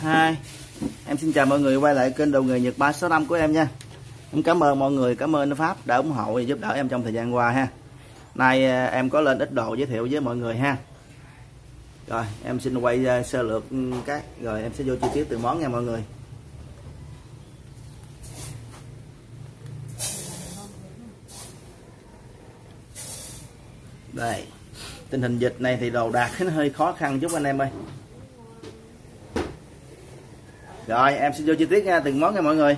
hai Em xin chào mọi người quay lại kênh đầu nghề Nhật 365 của em nha. Em cảm ơn mọi người, cảm ơn anh Pháp đã ủng hộ và giúp đỡ em trong thời gian qua ha. Nay à, em có lên ít đồ giới thiệu với mọi người ha. Rồi em xin quay à, sơ lược ừ, cái. Rồi em sẽ vô chi tiết từng món nha mọi người. Đây Tình hình dịch này thì đồ đạc nó hơi khó khăn chút anh em ơi rồi em xin vô chi tiết nha từng món nha mọi người.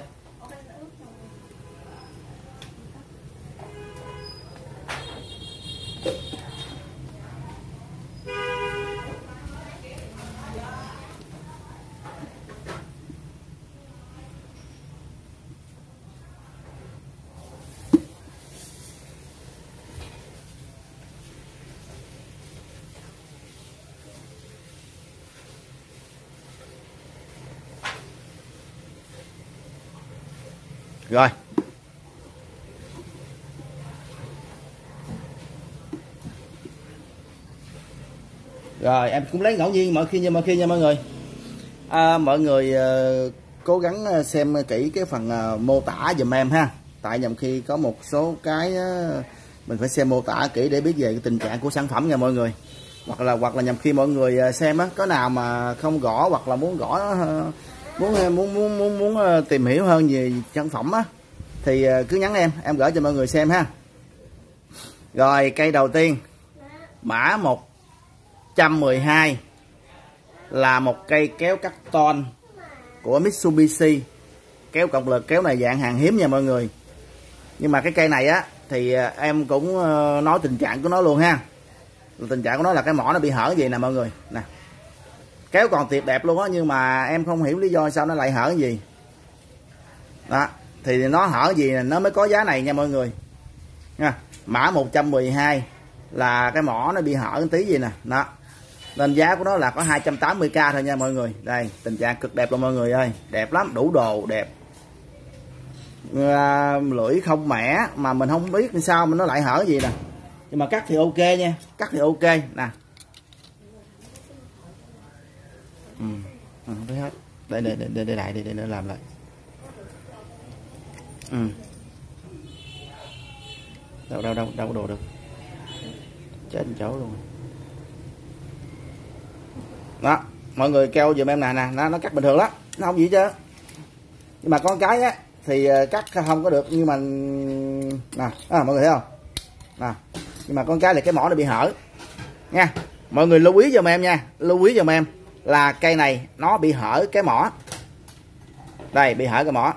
Rồi. Rồi em cũng lấy ngẫu nhiên mọi khi nha mọi khi nha mọi người. À, mọi người uh, cố gắng ờ, xem kỹ cái phần uh, mô tả dùm em ha. Tại nhầm khi có một số cái uh, mình phải xem mô tả kỹ để biết về cái tình trạng của sản phẩm nha mọi người. Hoặc là hoặc là nhầm khi mọi người xem á có nào mà không gõ hoặc là muốn gõ À, muốn muốn muốn muốn muốn tìm hiểu hơn về sản phẩm á, thì à, cứ nhắn em em gửi cho mọi người xem ha. Rồi, cây đầu tiên. Mã 112 là một cây kéo cắt ton của Mitsubishi. Kéo cộng lực, kéo này dạng hàng hiếm nha mọi người. Nhưng mà cái cây này á, thì em cũng ờ, nói tình trạng của nó luôn ha. Tình trạng của nó là cái mỏ nó bị hở gì nè mọi người. Nè kéo còn tuyệt đẹp luôn á nhưng mà em không hiểu lý do sao nó lại hở gì. Đó thì nó hở gì nó mới có giá này nha mọi người. Nha mã 112 là cái mỏ nó bị hở một tí gì nè. Đó nên giá của nó là có 280k thôi nha mọi người. Đây tình trạng cực đẹp luôn mọi người ơi. Đẹp lắm đủ đồ đẹp. À, lưỡi không mẻ mà mình không biết sao mà nó lại hở gì nè. Nhưng mà cắt thì ok nha cắt thì ok. Nè ừ. không thấy hết. Để để để để lại để để, nó làm lại. Ừ. đâu đâu đâu đâu có đồ được. Chết chỗ luôn. Đó mọi người kêu giùm em này nè. Nó, nó cắt bình thường lắm. Nó không gì chứ nhưng mà con cái á thì ờ, cắt không có được. Nhưng mà nè à, mọi người thấy không? Nè nhưng mà con cái là cái mỏ nó bị hở. Nha mọi người lưu ý giùm em nha. Lưu ý giùm em là cây này nó bị hở cái mỏ. Đây bị hở cái mỏ.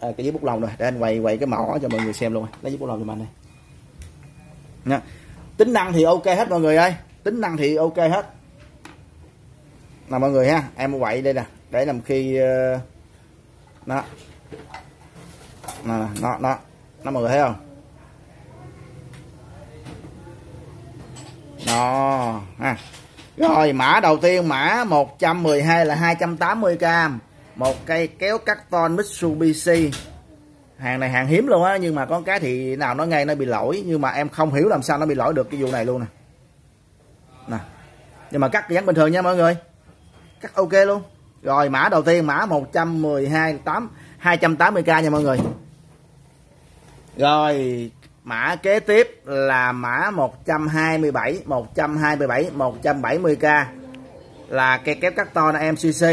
À, cái dưới bút lông rồi để anh quay quay cái mỏ cho mọi người xem luôn. Lấy dưới bút lông cho mình này. Nha. Tính năng thì ok hết mọi người ơi. Tính năng thì ok hết. Là mọi người ha em quậy đây nè để làm khi ờ, uh, nó nó nó nó mọi người thấy không? Nó, ha rồi, mã đầu tiên, mã 112 là 280k một cây kéo cắt ton Mitsubishi. Hàng này hàng hiếm luôn á, nhưng mà con cái thì nào nó ngay, nó bị lỗi. Nhưng mà em không hiểu làm sao nó bị lỗi được cái vụ này luôn nè. Nè, nhưng mà cắt dán bình thường nha mọi người. Cắt ok luôn. Rồi, mã đầu tiên, mã 112 8 280k nha mọi người. Rồi mã kế tiếp là mã 127 127 170k là cây kép cắt to MCC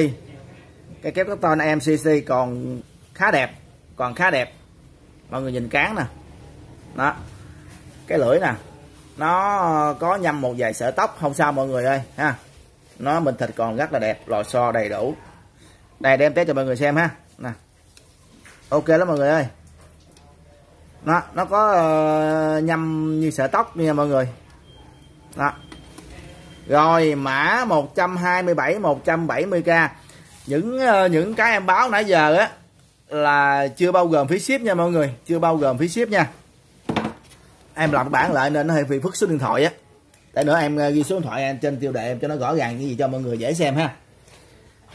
cây kép cắt to MCC còn khá đẹp, còn khá đẹp. Mọi người nhìn cán nè. Đó. Cái lưỡi nè. Nó có nhâm một vài sợi tóc, không sao mọi người ơi, ha. Nó mình thịt còn rất là đẹp, lò xo đầy đủ. Đây, đem test cho mọi người xem ha. Nè. Ok lắm mọi người ơi nó nó có uh, nhâm như sợi tóc nha mọi người. Đó. Rồi mã 127 170k những uh, những cái em báo nãy giờ á là chưa bao gồm phí ship nha mọi người. Chưa bao gồm phí ship nha. Em làm bản lại nên nó hơi phi phức số điện thoại á. Để nữa em ờ, ghi số điện thoại em trên tiêu đề em cho nó rõ ràng cái gì cho mọi người dễ xem ha.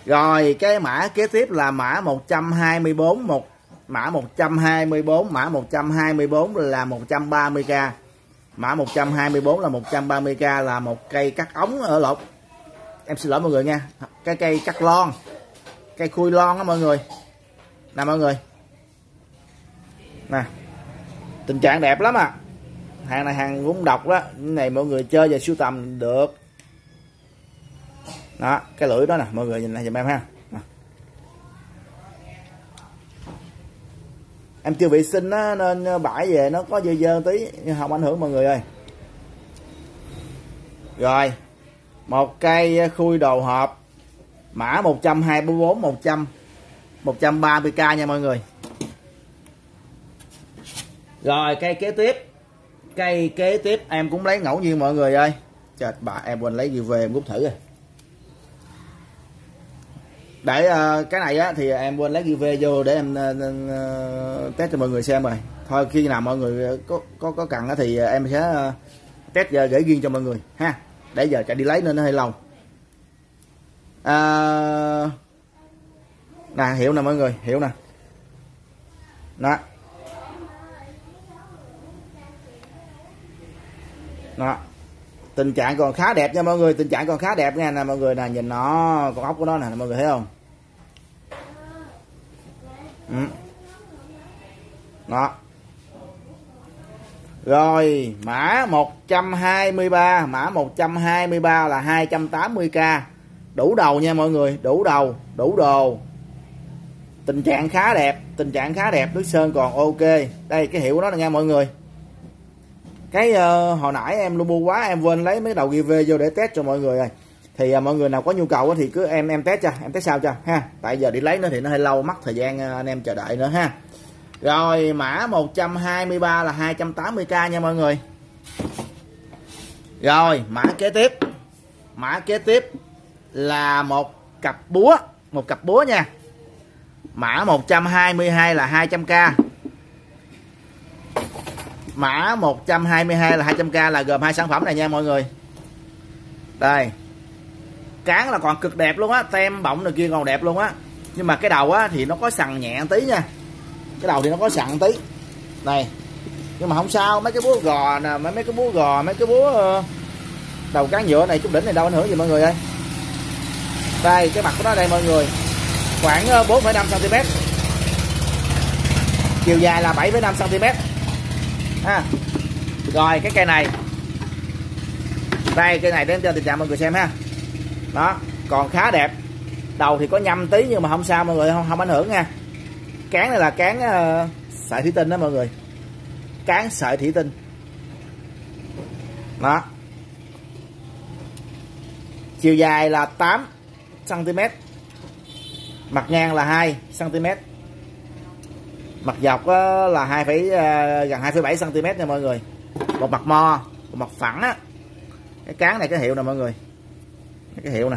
Rồi cái mã kế tiếp là mã 124 một mã 124 mã 124 là 130k mã 124 là 130k là một cây cắt ống ở lột em xin lỗi mọi người nha, cái cây cắt lon, cây khui lon đó mọi người. Nè mọi người. Nè, tình trạng đẹp lắm à hàng này hàng cũng độc đó, cái này mọi người chơi và sưu tầm được. Đó, cái lưỡi đó nè, mọi người nhìn lại giùm em ha. Em chưa vệ sinh á nên bãi về, nó có dơ dơ tí, nhưng không ảnh hưởng mọi người ơi. Rồi, một cây khui đồ hộp, mã 124 100 130k nha mọi người. Rồi cây kế tiếp cây kế tiếp em cũng lấy ngẫu nhiên mọi người ơi. Trời bà, em quên lấy gì về, em cũng thử rồi để uh, cái này á thì em quên lấy UV vô để em uh, test cho mọi người xem rồi. Thôi khi nào mọi người có có có cần á thì em sẽ uh, test giờ gửi riêng cho mọi người ha. Để giờ chạy đi lấy nên nó hơi lâu. À, nè hiểu nè mọi người hiểu nè. Đó đó tình trạng còn khá đẹp nha mọi người tình trạng còn khá đẹp nha. Nè mọi người nè nhìn nó con ốc của nó nè mọi người thấy không? Ừ. đó. Rồi mã 123 mã 123 là 280k đủ đầu nha mọi người đủ đầu đủ đồ. Tình trạng khá đẹp tình trạng khá đẹp nước sơn còn ok. Đây cái hiệu của nó nè nha mọi người. Cái uh, hồi nãy em lu mua quá em quên lấy mấy đầu give vô để test cho mọi người rồi thì à, mọi người nào có nhu cầu thì cứ em em test cho em test sao cho ha. Tại giờ đi lấy nó thì nó hơi lâu mất thời gian à, anh em chờ đợi nữa ha. Rồi mã 123 là 280k nha mọi người. Rồi mã kế tiếp. Mã kế tiếp là một cặp búa một cặp búa nha. Mã 122 là 200k mã 122 là 200k là gồm hai sản phẩm này nha mọi người. Đây cán là còn cực đẹp luôn á tem bọng này kia còn đẹp luôn á. Nhưng mà cái đầu á thì nó có sằn nhẹ tí nha. Cái đầu thì nó có sặn tí. Này nhưng mà không sao mấy cái búa gò nè mấy mấy cái búa gò mấy cái búa ờ, đầu cán nhựa này chút đỉnh này đâu ảnh hưởng gì mọi người ơi. Đây cái mặt của nó đây mọi người. Khoảng ờ, 4,5 cm chiều dài là 7,5 cm ha. Rồi cái cây này. Đây cây này đến cho tình trạng mọi người xem ha đó còn khá đẹp. Đầu thì có nhâm tí nhưng mà không sao mọi người không không ảnh hưởng nha. Cán này là cán uh, sợi thủy tinh đó mọi người. Cán sợi thủy tinh. Đó. Chiều dài là 8 cm mặt ngang là 2 cm mặt dọc ờ, là 2, ờ, gần 2,7 cm nha mọi người. Một mặt mo một mặt phẳng á. Cái cán này cái hiệu nè mọi người cái hiệu nè.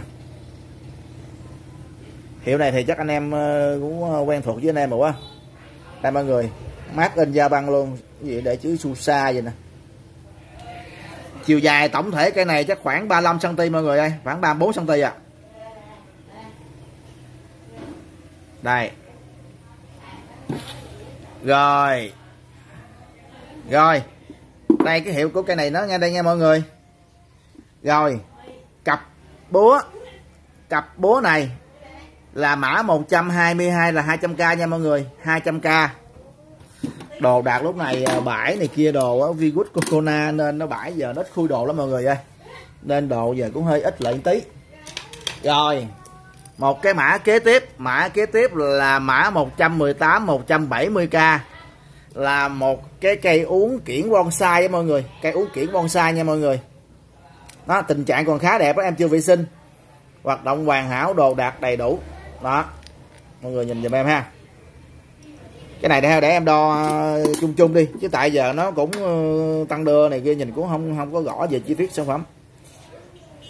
Hiệu này thì chắc anh em ờ, cũng ờ, quen thuộc với anh em rồi quá. Đây mọi người, mát in da băng luôn. Gì để chữ su sa vậy nè. Chiều dài tổng thể cây này chắc khoảng 35 cm mọi người ơi. Khoảng 34 cm à đây. Rồi. Rồi. Đây, cái hiệu của cây này nó, nghe đây nha mọi người. Rồi búa. Cặp búa này là mã 122 là 200k nha mọi người 200k đồ đạt lúc này à, bãi này kia, đồ à, á Vigood Cocona nên nó bãi giờ nó ít khui đồ lắm mọi người ơi. Nên đồ giờ cũng hơi ít lợi tí. Rồi, một cái mã kế tiếp. Mã kế tiếp là mã 118 170k là một cái cây uống kiển bonsai á mọi người, cây uống kiển bonsai nha mọi người đó tình trạng còn khá đẹp đó em chưa vệ sinh. Hoạt động hoàn hảo đồ đạt đầy đủ. Đó mọi người nhìn giùm em ha. Cái này để, để em đo ờ, chung chung đi chứ tại giờ nó cũng ờ, tăng đơ này kia nhìn cũng không không có rõ về chi tiết sản phẩm.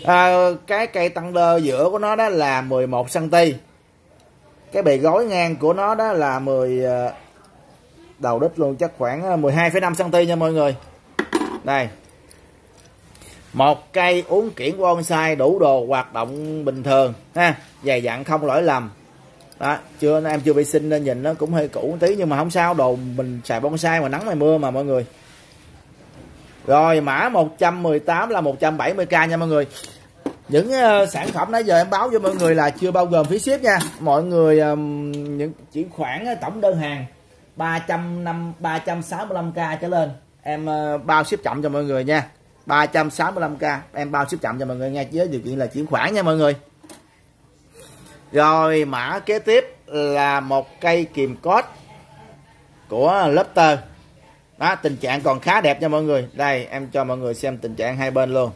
À, cái cây tăng đơ giữa của nó đó là 11 cm cái bề gối ngang của nó đó là 10 ờ, đầu đít luôn chắc khoảng 12,5 cm nha mọi người. Đây một cây uống kiển bonsai đủ đồ hoạt động bình thường ha. Dày dặn không lỗi lầm. Đó chưa em chưa vệ sinh nên nhìn nó cũng hơi cũ một tí nhưng mà không sao đồ mình xài bonsai mà nắng mà mưa mà mọi người. Rồi mã 118 là 170k nha mọi người. Những uh, sản phẩm nãy giờ em báo cho mọi người là chưa bao gồm phí ship nha. Mọi người um, những chỉ khoảng uh, tổng đơn hàng 305 365k trở lên. Em uh, bao ship chậm cho mọi người nha. 365k em bao ship chậm cho mọi người nghe với điều kiện là chuyển khoản nha mọi người. Rồi, mã kế tiếp là một cây kìm cốt của Lofter đó, tình trạng còn khá đẹp nha mọi người. Đây, em cho mọi người xem tình trạng hai bên luôn.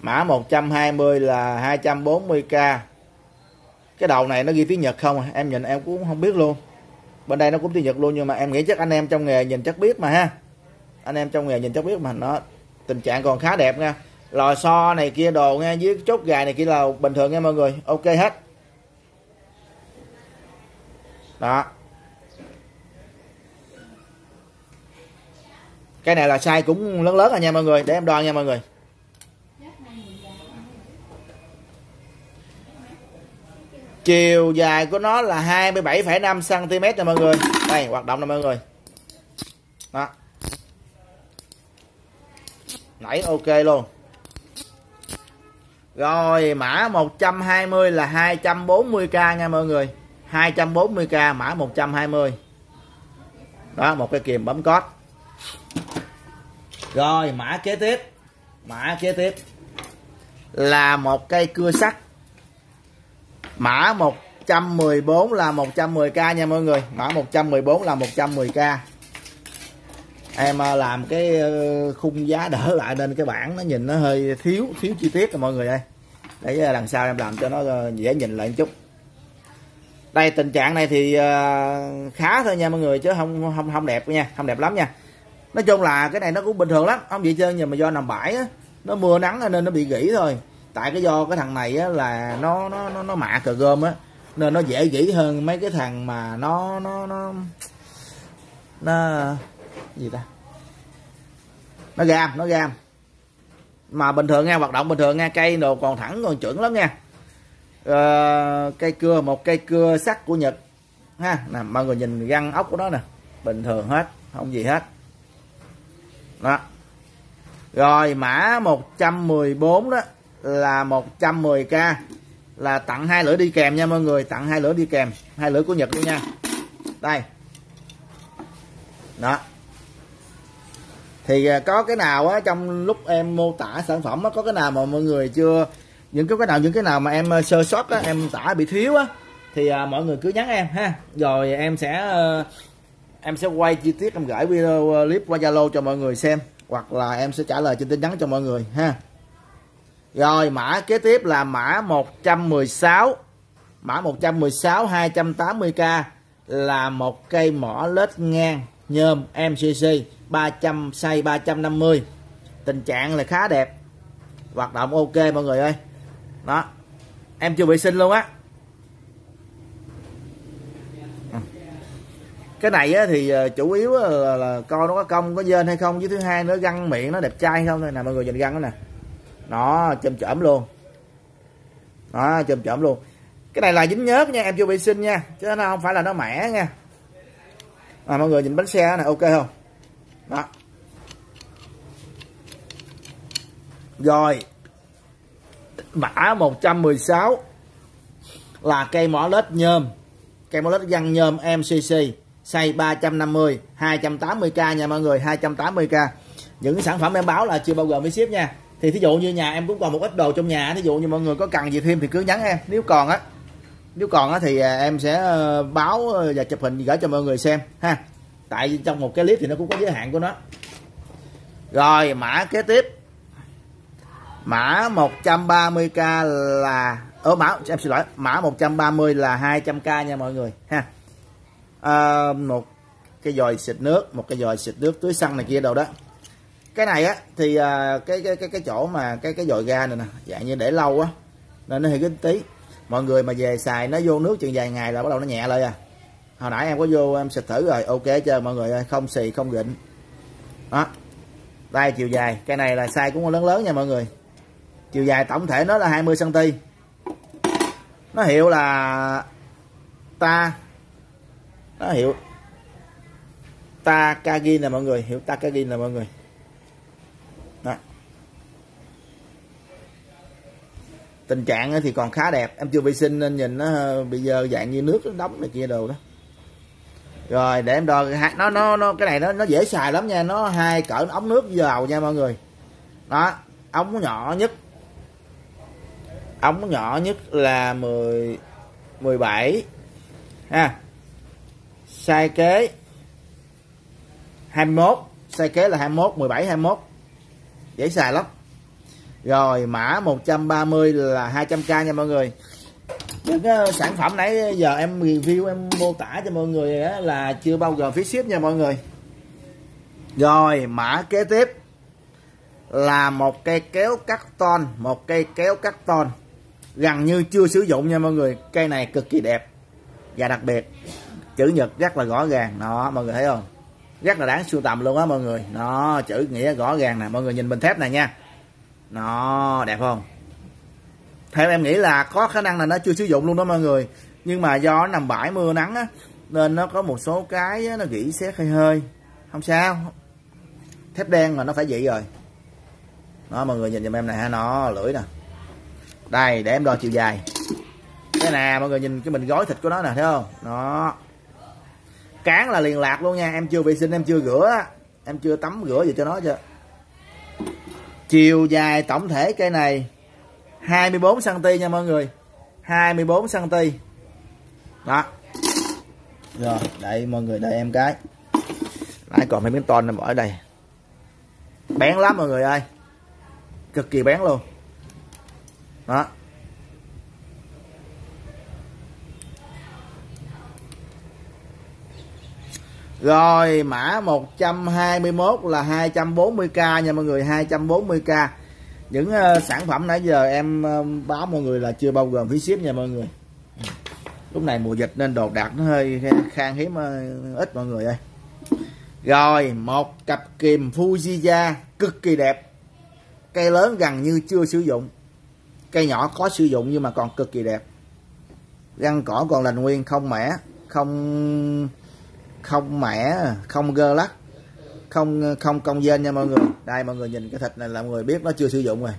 Mã 120 là 240k cái đầu này nó ghi tiếng Nhật không à? em nhìn em cũng không biết luôn. Bên đây nó cũng tiếng Nhật luôn, nhưng mà em nghĩ chắc anh em trong nghề nhìn chắc biết mà ha. Anh em trong nghề nhìn chắc biết mà, nó tình trạng còn khá đẹp nha. Lò xo này kia đồ nghe dưới chốt gài này kia là bình thường nha mọi người. Ok hết. Đó. Cái này là size cũng lớn lớn rồi nha mọi người. Để em đo nha mọi người. Chiều dài của nó là 27,5 cm nha mọi người. Đây hoạt động nè mọi người. Đó nãy ok luôn. Rồi, mã 120 là 240k nha mọi người. 240k mã 120 đó, một cái kìm bấm cót rồi, mã kế tiếp. Mã kế tiếp là một cây cưa sắt. Mã 114 là 110k nha mọi người. Mã 114 là 110k em à, làm cái ờ, khung giá đỡ lại nên cái bảng nó nhìn nó hơi thiếu thiếu chi tiết rồi mọi người ơi. Để ờ, đằng sau em làm cho nó ờ, dễ nhìn lại một chút. Đây tình trạng này thì khá thôi nha mọi người chứ không không không đẹp nha không đẹp lắm nha. Nói chung là cái này nó cũng bình thường lắm không vậy chơi nhưng mà do nằm bãi á nó mưa nắng nên nó bị gỉ thôi. Tại cái do cái thằng này á là nó nó nó, nó mạ cờ gom á nên nó dễ gỉ hơn mấy cái thằng mà nó nó nó nó gì ta? Nó gam nó gam. Mà bình thường nha hoạt động bình thường nha cây đồ còn thẳng còn chuẩn lắm nha. Ờ, cây cưa một cây cưa sắt của nhật. Ha nè mọi người nhìn găng ốc của nó nè. Bình thường hết không gì hết. Đó. Rồi mã 114 đó là 110k là tặng hai lưỡi đi kèm nha mọi người tặng hai lưỡi đi kèm. Hai lưỡi của Nhật luôn nha. Đây. Đó thì à, có cái nào á trong lúc em mô tả sản phẩm á có cái nào mà mọi người chưa những cái nào những cái nào mà em ờ, sơ sót á em tả bị thiếu á thì à, mọi người cứ nhắn em ha. Rồi em sẽ uh, em sẽ quay chi tiết em gửi video ờ, clip qua zalo cho mọi người xem hoặc là em sẽ trả lời trên tin nhắn cho mọi người ha. Rồi mã kế tiếp là mã 116 mã 116 280k là một cây mỏ lết ngang nhôm MCC 300 size 350 tình trạng là khá đẹp. Hoạt động ok mọi người ơi. Đó. Em chưa bị sinh luôn á. Ừ. Cái này á, thì ờ, chủ yếu ờ, là, là coi nó có cong có dên hay không với thứ hai nữa găng miệng nó đẹp trai hay không thôi. Nè mọi người nhìn găng đó nè. Nó chùm chởm luôn. Đó chùm chởm luôn. Cái này là dính nhớt nha em chưa bị sinh nha. Chứ nó không phải là nó mẻ nha à, mọi người nhìn bánh xe này ok không? Đó. Rồi. Mã 116 là cây mỏ lết nhôm. Cây mỏ lết găng nhôm MCC xây 350 280k nha mọi người 280k những sản phẩm em báo là chưa bao gồm với ship nha. Thì thí dụ như nhà em cũng còn một ít đồ trong nhà thí dụ như mọi người có cần gì thêm thì cứ nhắn em nếu còn á nếu còn á thì à, em sẽ ờ, báo ờ, và chụp hình gửi cho mọi người xem ha. Tại trong một cái clip thì nó cũng có giới hạn của nó. Rồi mã kế tiếp. Mã 130k là ở mã em xin lỗi mã 130 là 200k nha mọi người ha. À, một cái dòi xịt nước một cái dòi xịt nước tưới xăng này kia đâu đó. Cái này á thì à, cái cái cái cái chỗ mà cái cái dòi ga này nè dạng như để lâu á nên nó hơi kín tí mọi người mà về xài nó vô nước chừng vài ngày là bắt đầu nó nhẹ lại à. Hồi nãy em có vô, em xịt thử rồi, ok chưa mọi người ơi, không xì, không gịnh đó. Đây, chiều dài. Cái này là size cũng lớn lớn nha mọi người. Chiều dài tổng thể nó là 20 cm nó hiệu là ta. Nó hiệu Takagi nè mọi người, hiệu Takagi nè mọi người. Đó. Tình trạng thì còn khá đẹp. Em chưa vệ sinh nên nhìn nó bây giờ dạng như nước nó đóng này kia đồ đó. Rồi, để em đo nó nó nó, cái này nó nó dễ xài lắm nha. Nó hai cỡ ống nước vào nha mọi người. Đó, ống nhỏ nhất. Ống nhỏ nhất là 10 17 ha. Sai kế 21 sai kế là 21 17 21 dễ xài lắm rồi, mã 130 là 200k nha mọi người. Những cái sản phẩm nãy giờ em review, em mô tả cho mọi người ờ, là chưa bao gồm phí ship nha mọi người. Rồi, mã kế tiếp là một cây kéo cắt ton, một cây kéo cắt ton. Gần như chưa sử dụng nha mọi người, cây này cực kỳ đẹp và đặc biệt, chữ nhật rất là rõ ràng. Đó, mọi người thấy không? Rất là đáng sưu tầm luôn á mọi người. Nó chữ nghĩa rõ ràng nè, mọi người nhìn bình thép này nha nó, đẹp không? Theo em nghĩ là có khả năng là nó chưa sử dụng luôn đó mọi người. Nhưng mà do nó nằm bãi mưa nắng á, nên nó có một số cái nó gỉ xét hơi hơi. Không sao. Thép đen mà nó phải vậy rồi. Đó, mọi người nhìn giùm em này ha, nó lưỡi nè. Đây, để em đo chiều dài. Cái nè, mọi người nhìn cái mình gói thịt của nó nè, thấy không? Nó cán là liền lạc luôn nha, em chưa vệ sinh, em chưa rửa em chưa tắm rửa gì cho nó chưa? Chiều dài tổng thể cây này 24 cm nha mọi người. 24 cm đó. Rồi đây mọi người đây em cái. Lại còn mấy miếng ton nằm ở đây. Bén lắm mọi người ơi. Cực kỳ bén luôn. Đó. Rồi mã 121 là 240k nha mọi người 240k Những uh, sản phẩm nãy giờ em uh, báo mọi người là chưa bao gồm phí ship nha mọi người. Lúc này mùa dịch nên đồ đạc nó hơi khan hiếm uh, ít mọi người ơi. Rồi một cặp kìm Fujiya cực kỳ đẹp. Cây lớn gần như chưa sử dụng. Cây nhỏ có sử dụng nhưng mà còn cực kỳ đẹp. Răng cỏ còn lành nguyên không mẻ Không không mẻ không gơ lắc không không công dên nha mọi người. Đây mọi người nhìn cái thịt này là mọi người biết nó chưa sử dụng rồi.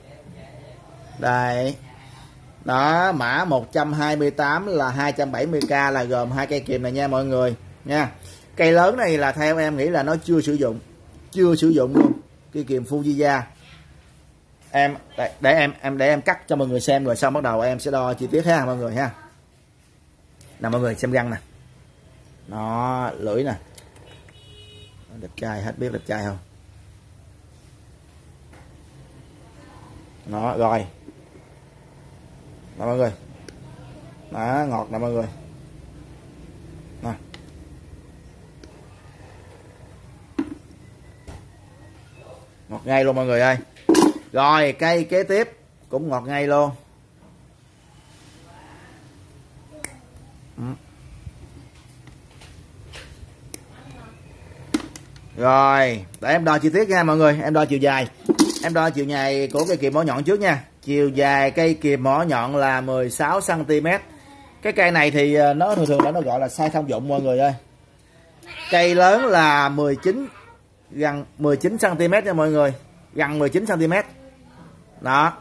Đây. Đó mã 128 là 270k là gồm hai cây kìm này nha mọi người nha. Cây lớn này là theo em nghĩ là nó chưa sử dụng chưa sử dụng luôn cây kìm Fujiya. Em để, để em em để em cắt cho mọi người xem rồi xong bắt đầu em sẽ đo chi tiết ha mọi người ha. Nào mọi người xem răng nè nó lưỡi nè. Đẹp trai, hết biết đẹp trai không? Nó rồi. Nè, mọi người. Đó ngọt nè, mọi người. Nè. Ngọt ngay luôn, mọi người ơi. Rồi, cây kế tiếp cũng ngọt ngay luôn. Ừ. rồi, để em đo chi tiết nha mọi người, em đo chiều dài. Em đo chiều dài của cây kìm mỏ nhọn trước nha. Chiều dài cây kìm mỏ nhọn là 16 cm cái cây này thì ờ, nó thường thường là nó gọi là sai thông dụng mọi người ơi. Cây lớn là 19 gần 19 cm nha mọi người, gần 19 cm đó,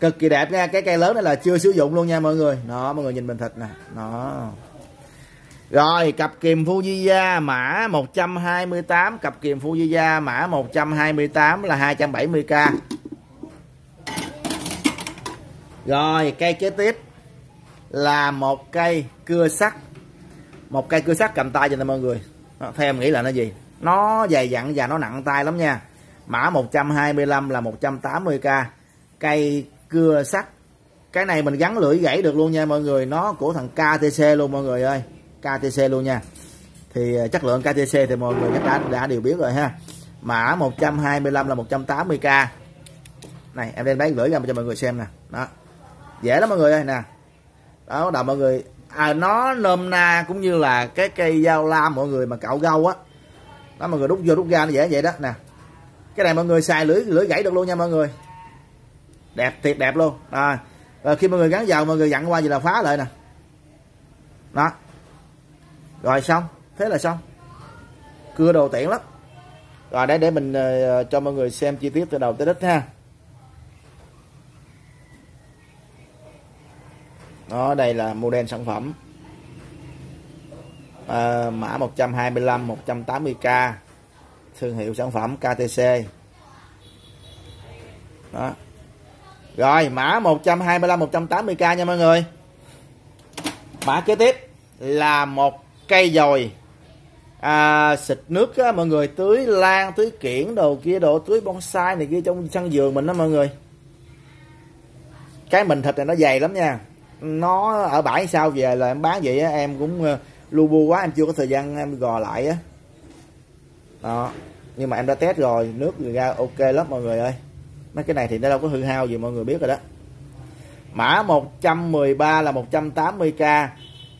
cực kỳ đẹp nha, cái cây lớn này là chưa sử dụng luôn nha mọi người. Đó, mọi người nhìn mình thịt nè. Nó rồi, cặp kiềm Fujiya mã 128 cặp kiềm Fujiya mã 128 là 270k rồi, cây kế tiếp là một cây cưa sắt. Một cây cưa sắt cầm tay cho nên mọi người. Theo em nghĩ là nó gì? Nó dày dặn và nó nặng tay lắm nha. Mã 125 là 180k cây cưa sắt. Cái này mình gắn lưỡi gãy được luôn nha mọi người. Nó của thằng KTC luôn mọi người ơi. KTC luôn nha. Thì ờ, chất lượng KTC thì mọi người chắc đã, đã đều biết rồi ha. Mã 125 là 180k này em đem bán lưỡi ra cho mọi người xem nè. Đó. Dễ lắm mọi người ơi nè. Đó đầu mọi người. À, nó nôm na cũng như là cái cây dao lam mọi người mà cạo gâu á. Đó mọi người đút vô đút ra nó dễ vậy đó nè. Cái này mọi người xài lưỡi lưỡi gãy được luôn nha mọi người. Đẹp thiệt đẹp luôn. À, rồi khi mọi người gắn vào mọi người dặn qua gì là phá lại nè. Đó rồi xong thế là xong. Cưa đồ tiện lắm. Rồi đây để mình uh, cho mọi người xem chi tiết từ đầu tới đích ha. Đó đây là model sản phẩm. À, mã 125 180k thương hiệu sản phẩm KTC đó. Rồi mã 125 180k nha mọi người. Mã kế tiếp là một cây dồi à, xịt nước á, mọi người tưới lan tưới kiển đồ kia đồ tưới bonsai này kia trong sân vườn mình đó mọi người. Cái mình thịt này nó dày lắm nha. Nó ở bãi sao về là em bán vậy á, em cũng ờ, lu bu quá em chưa có thời gian em gò lại á. Đó nhưng mà em đã test rồi nước ra ok lắm mọi người ơi. Mấy cái này thì nó đâu có hư hao gì mọi người biết rồi đó. Mã 113 là 180k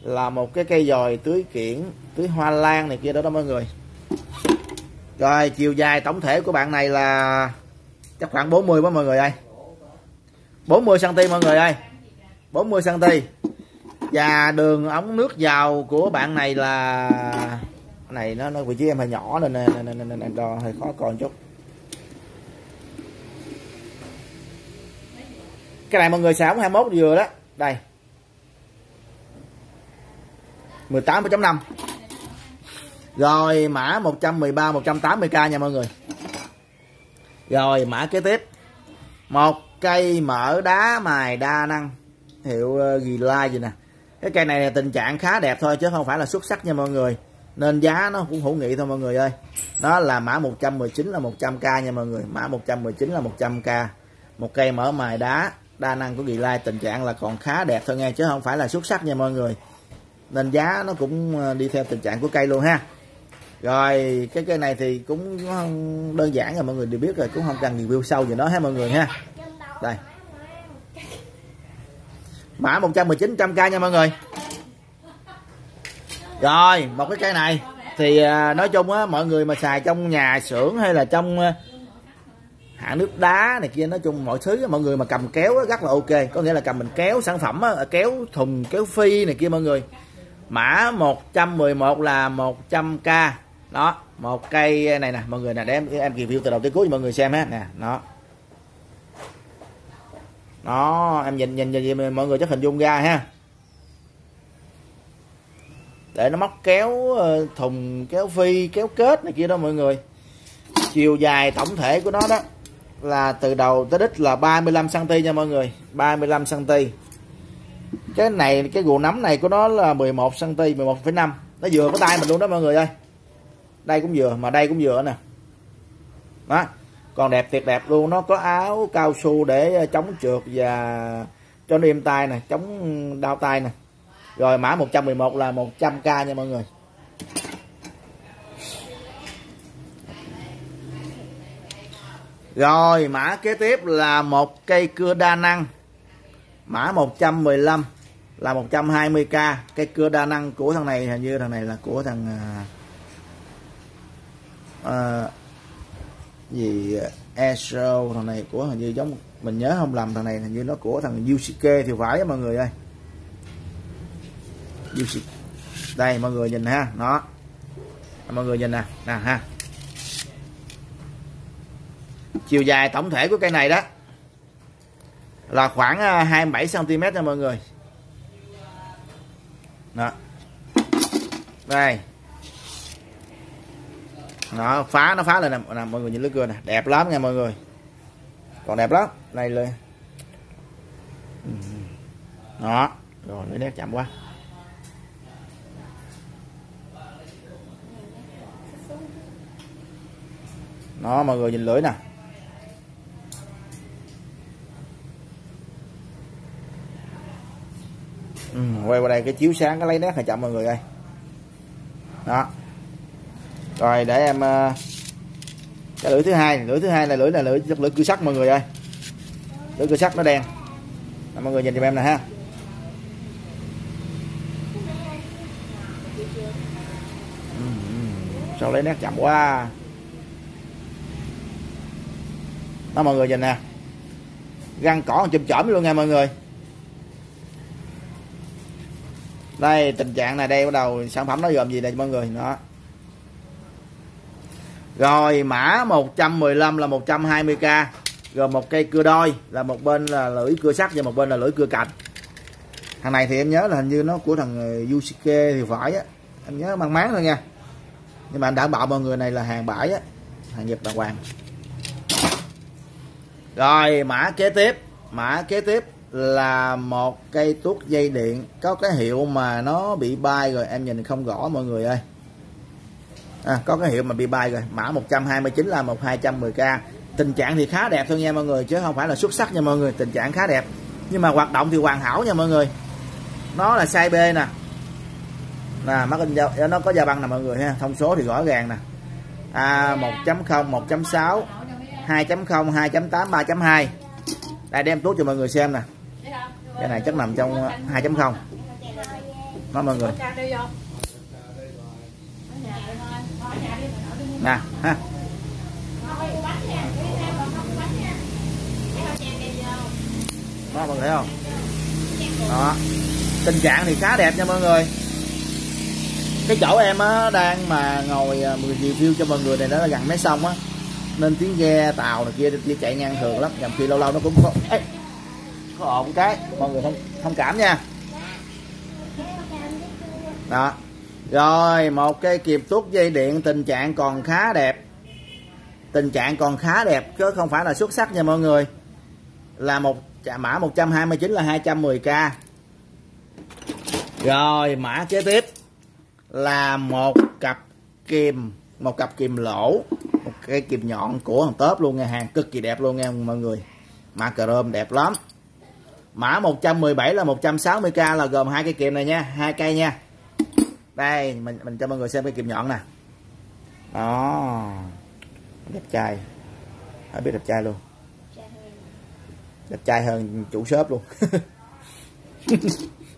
là một cái cây dòi tưới kiển tưới hoa lan này kia đó đó mọi người. Rồi chiều dài tổng thể của bạn này là chắc khoảng 40 quá mọi người ơi. 40 cm mọi người ơi. 40 cm và đường ống nước vào của bạn này là này nó nó vị trí em hơi nhỏ nên nên, nên, nên, nè đo hơi khó coi chút. Cái này mọi người xài ống 21 vừa đó. Đây. 18.5 rồi, mã 113 180k nha mọi người. Rồi, mã kế tiếp. Một cây mở đá mài đa năng. Hiệu ờ, ghi lai gì nè. Cái cây này tình trạng khá đẹp thôi chứ không phải là xuất sắc nha mọi người. Nên giá nó cũng hữu nghị thôi mọi người ơi. Nó là mã 119 là 100k nha mọi người. Mã 119 là 100k một cây mở mài đá, đa năng của Ghi Lai tình trạng là còn khá đẹp thôi nghe chứ không phải là xuất sắc nha mọi người nên giá nó cũng ờ, đi theo tình trạng của cây luôn ha. Rồi, cái cây này thì cũng đơn giản rồi, mọi người đều biết rồi, cũng không cần review sâu gì nó ha mọi người ha. Đây. Mã 119 trăm k nha mọi người. Rồi, một cái cây này thì ờ, nói chung á, mọi người mà xài trong nhà xưởng hay là trong ờ, hạng nước đá này kia, nói chung mọi thứ mọi người mà cầm kéo rất là ok. Có nghĩa là cầm mình kéo sản phẩm kéo thùng, kéo phi này kia mọi người mã 111 là 100k đó, một cây này nè, mọi người nè, để em em review từ đầu tới cuối cho mọi người xem ha. Nè nó nó em nhìn nhìn nhìn mọi người chắc hình dung ra ha. Để nó móc kéo ờ, thùng, kéo phi, kéo kết này kia đó mọi người. Chiều dài tổng thể của nó đó là từ đầu tới đích là 35 cm nha mọi người. 35 cm cái này cái gù nấm này của nó là 11 cm 11,5 nó vừa có tay mình luôn đó mọi người ơi. Đây cũng vừa mà đây cũng vừa nè. Đó. Còn đẹp tuyệt đẹp luôn nó có áo cao su để ờ, chống trượt và cho nó im tay nè chống đau tay nè. Rồi mã 111 là 100k nha mọi người. Rồi mã kế tiếp là một cây cưa đa năng. Mã 115 là 120k cái cưa đa năng của thằng này hình như thằng này là của thằng à, à gì à, Astro thằng này của hình như giống mình nhớ không lầm thằng này hình như nó của thằng Yusuke thì phải mọi người ơi. Yusuke đây mọi người nhìn ha nó. Mọi người nhìn nè nè ha. Chiều dài tổng thể của cây này đó là khoảng à, 27 cm nha mọi người đó. Đây. Nó phá nó phá lên nè, nè mọi người nhìn lưới cưa nè. Đẹp lắm nha mọi người. Còn đẹp lắm. Này lên. Đó. Rồi lưới nét chậm quá. Nó mọi người nhìn lưỡi nè ừ, quay qua đây cái chiếu sáng cái lấy nét là chậm mọi người ơi. Đó. Rồi để em ờ, cái lưỡi thứ hai lưỡi thứ hai là lưỡi là lưỡi lưỡi cưa sắt mọi người ơi. Lưỡi cưa sắt nó đen. Đó, mọi người nhìn giùm em nè ha. Sao lấy nét chậm quá. Đó mọi người nhìn nè. Răng cỏ chùm chởm luôn nha mọi người. Đây, tình trạng này đây, bắt đầu sản phẩm nó gồm gì đây mọi người? Nó rồi, mã 115 là 120k gồm một cây cưa đôi là một bên là lưỡi cưa sắt và một bên là lưỡi cưa cạnh thằng này thì em nhớ là hình như nó của thằng ờ, Yusuke thì phải á. Em nhớ mang máng thôi nha. Nhưng mà em đảm bảo mọi người này là hàng bãi á, hàng nhật đàng hoàng. Rồi, mã kế tiếp, mã kế tiếp là một cây tuốt dây điện. Có cái hiệu mà nó bị bay rồi em nhìn không rõ mọi người ơi. À, có cái hiệu mà bị bay rồi. Mã 129 là một 210k tình trạng thì khá đẹp thôi nha mọi người chứ không phải là xuất sắc nha mọi người. Tình trạng khá đẹp. Nhưng mà hoạt động thì hoàn hảo nha mọi người. Nó là size B nè. Nè mắt in nó có da băng nè mọi người ha. Thông số thì rõ ràng nè. À 1.0 1.6 2.0 2.8 3.2 đây đem tuốt cho mọi người xem nè cái này chắc nằm trong ờ, 2.0 nó mọi người. Nè ha. Đó mọi người thấy không? Đó. Tình trạng thì khá đẹp nha mọi người. Cái chỗ em á đang mà ngồi ờ, mười review cho mọi người này đó là gần mấy sông á. Nên tiếng ghe tàu này kia kia chạy ngang thường lắm. Nhằm khi lâu lâu nó cũng có Ê, có ồn cái. Mọi người không thông cảm nha. Đó. Rồi, một cây kịp tuốt dây điện, tình trạng còn khá đẹp. Tình trạng còn khá đẹp, chứ không phải là xuất sắc nha mọi người. Là một mã 129 là 210k rồi, mã kế tiếp là một cặp kìm một cặp kìm lỗ. Một cái kìm nhọn của thằng tớp luôn nha, hàng cực kỳ đẹp luôn nha mọi người. Mã chrome đẹp lắm mã 117 là 160k là gồm hai cây kìm này nha hai cây nha. Đây mình mình cho mọi người xem cái kìm nhọn nè. Đó. Đẹp trai. Phải biết đẹp trai luôn? Đẹp trai hơn chủ shop luôn.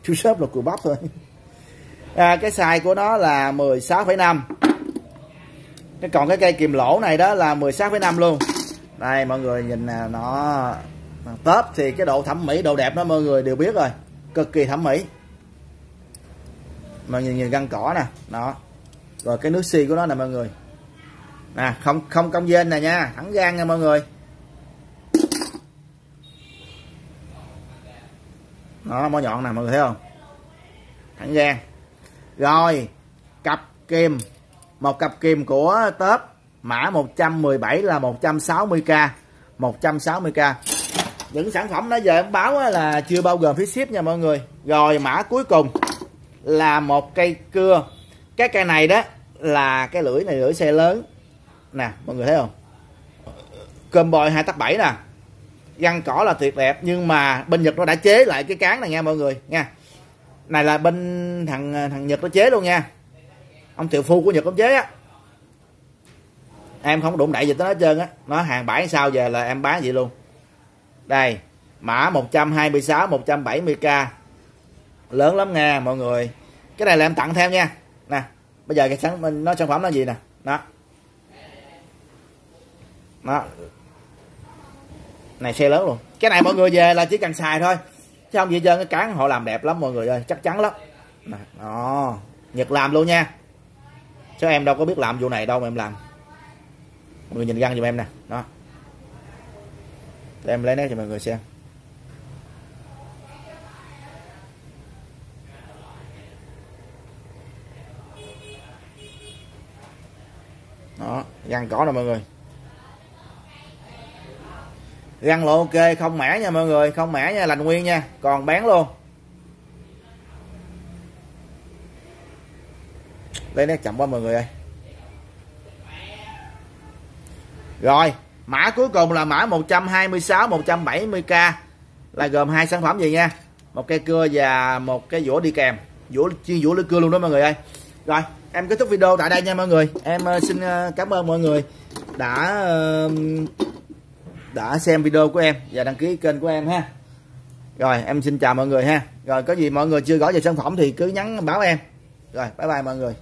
Chủ shop là cùi bắp thôi. À, cái size của nó là 16,5 cái còn cái cây kìm lỗ này đó là 16,5 luôn. Đây mọi người nhìn nè nó tớp thì cái độ thẩm mỹ, độ đẹp đó mọi người đều biết rồi. Cực kỳ thẩm mỹ. Mọi người nhìn găng cỏ nè, đó. Rồi cái nước xi của nó nè mọi người. Nè, không không công dên nè nha, thẳng gan nha mọi người. Đó mỏ nhọn nè, mọi người thấy không? Thẳng gan. Rồi, cặp kim một cặp kim của tớp mã 117 là 160k 160k những sản phẩm nó giờ em báo là chưa bao gồm phí ship nha mọi người. Rồi mã cuối cùng là một cây cưa. Cái cây này đó là cái lưỡi này, lưỡi xe lớn. Nè, mọi người thấy không? Cơm bòi hai tắc bảy nè. Găng cỏ là tuyệt đẹp, nhưng mà bên nhật nó đã chế lại cái cán này nha mọi người, nha. Này là bên thằng thằng nhật nó chế luôn nha. Ông tiểu phu của nhật ông chế á. Em không đụng đại gì tới nó hết trơn á. Nó hàng bãi sao về là em bán vậy luôn đây, mã 126 170k lớn lắm nha mọi người. Cái này là em tặng thêm nha. Nè, bây giờ cái sản nó sản phẩm là gì nè? Đó. Đó. Này, xe lớn luôn. Cái này mọi người về là chỉ cần xài thôi. Chứ không gì trơn, cái cán họ làm đẹp lắm, mọi người ơi. Chắc chắn lắm. Nè, đó. Nhật làm luôn nha. Chứ em đâu có biết làm vụ này đâu mà em làm. Mọi người nhìn găng giùm em nè. Đó để em lấy nét cho mọi người xem. Đó, găng cỏ nè mọi người. Găng lộ ok, không mẻ nha mọi người, không mẻ nha, lành nguyên nha, còn bán luôn. Lấy nét chậm quá mọi người ơi. Rồi mã cuối cùng là mã 126 170k là gồm hai sản phẩm gì nha? Một cây cưa và một cái vũa đi kèm. Vũa chuyên vũa lưỡi cưa luôn đó mọi người ơi. Rồi, em kết thúc video tại đây nha mọi người. Em ờ, xin ờ, cảm ơn mọi người đã đã xem video của em và đăng ký kênh của em ha. Rồi, em xin chào mọi người ha. Rồi, có gì mọi người chưa gõ về sản phẩm thì cứ nhắn báo em. Rồi, bye bye mọi người.